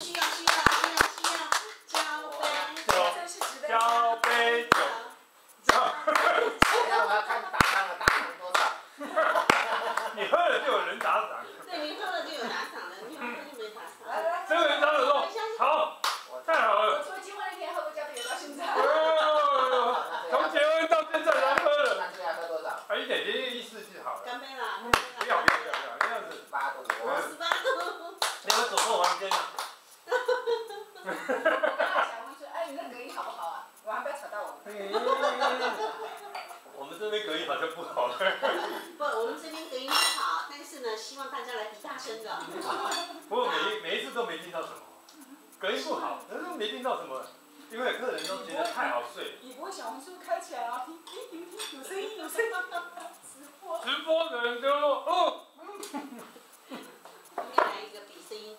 需要需要需要需要交杯酒，交杯酒，交。等下我要看打赏了，打赏多少？你喝了就有人打赏。对，你喝了就有打赏了，你喝了就没打赏。来来，这个人打赏说好，太好了。我除了结婚那天喝过交杯酒到现在。哎呦，从结婚到现在才喝了。那现在喝多少？啊，一点点意思就好了。干杯啦！不要不要不要不要，这样子。八度。十八度。你要走错房间了。我想问说，哎，你那隔音好不好啊？晚上不要吵到我们。我们这边隔音好像不好。不，我们这边隔音不好，但是呢，希望大家来比大声的。不过每一每一次都没听到什么，隔音不好，但是没听到什么，因为客人都觉得太好睡。你不会小红书开起来啊？听听听听，有声音有声音。直播。直播的人就说哦。应该来一个比声音